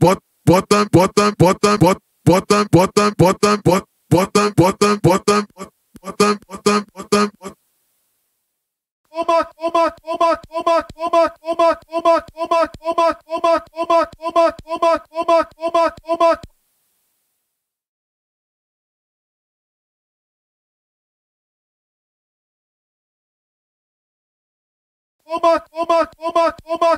What Dun, dun, dun,